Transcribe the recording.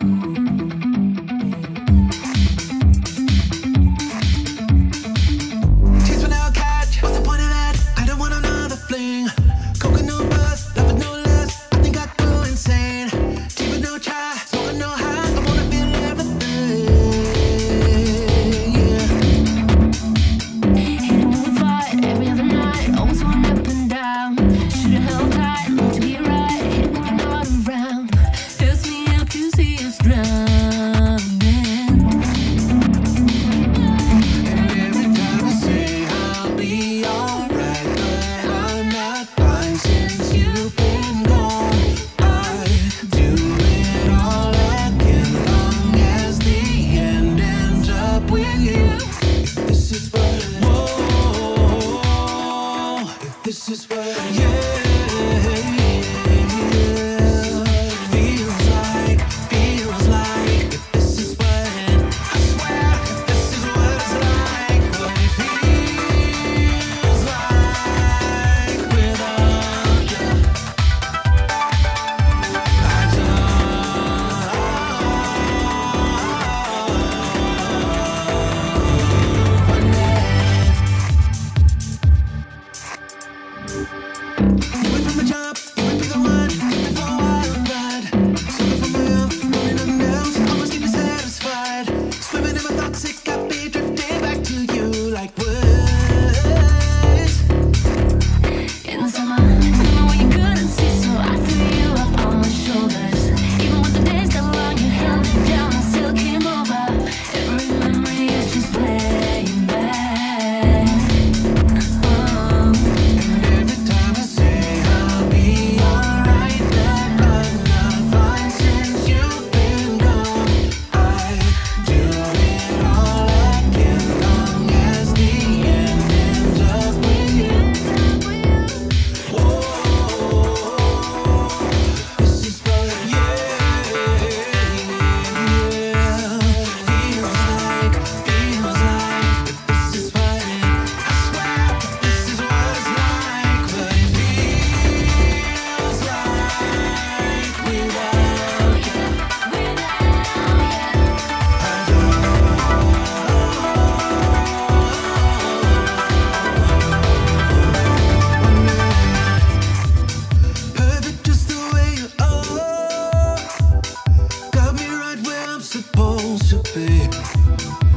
Thank This is what, yeah. Bye.